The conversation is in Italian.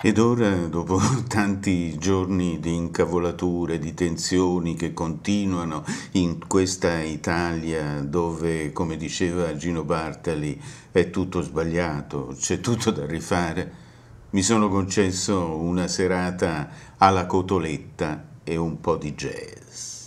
Ed ora, dopo tanti giorni di incavolature, di tensioni che continuano in questa Italia dove, come diceva Gino Bartali, è tutto sbagliato, c'è tutto da rifare, mi sono concesso una serata alla cotoletta e un po' di jazz.